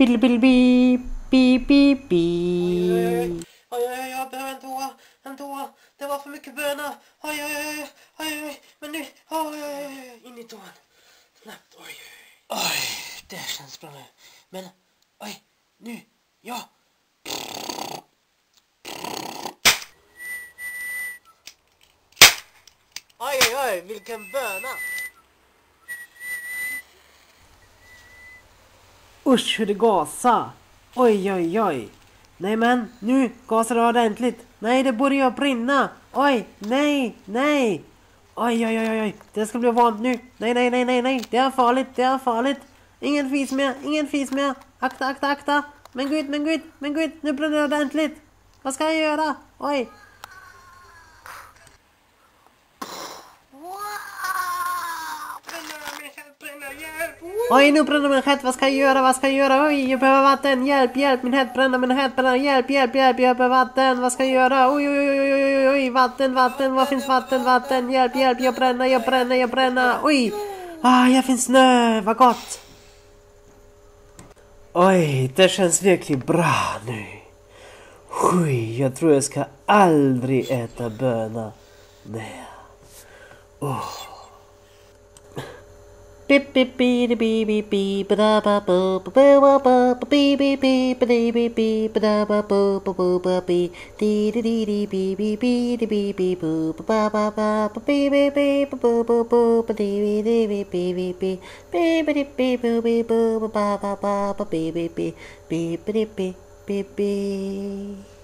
bill bill beep beep beep beep. Oj, oj, oj, jag behöver en toa, en toa. Det var för mycket bönor. Oj, oj, oj, oj, oj, men nu, oj, oj, oj, in i toan. Snabbt, oj, oj. Oj, det känns bra nu. Men, oj, nu, ja. Oj, oj, oj, vilken böna. Usch hur det gasar. Oj oj oj. Nej men nu gasar det ordentligt. Nej det börjar brinna. Oj nej nej. Oj oj oj oj. Det ska bli varmt nu. Nej nej nej nej nej. Det är farligt det är farligt. Ingen fis mer ingen fis mer. Akta akta akta. Men gud men gud men gud nu brinner det ordentligt. Vad ska jag göra? Oj. Bränner mig, bränner, hjälp. Oj nu bränner min hett. Vad ska jag göra? Vad ska jag göra? Oj jag behöver vatten. Hjälp hjälp. Min hett bränner min hett. bränner. Hjälp hjälp hjälp. Jag behöver vatten. Vad ska jag göra? Oj oj oj oj oj oj oj. Vatten vatten. Var finns vatten vatten? Hjälp hjälp. Jag bränner jag bränner jag bränner. Oj. Ah jag finns snö. Vad gott. Oj det känns verkligen bra nu. Oj jag tror jag ska aldrig äta bönor mer. Beep beep beep beep beep beep ba ba ba boo ba ba ba beep beep beep ba dee beep beep ba ba boo ba boo ba bee dee dee dee dee beep beep beep beep beep boo ba ba ba ba ba beep beep beep ba boo boo boo ba dee dee dee beep beep beep beep beep ba dee beep boo beep boo ba ba ba ba ba beep beep beep beep ba dee beep beep beep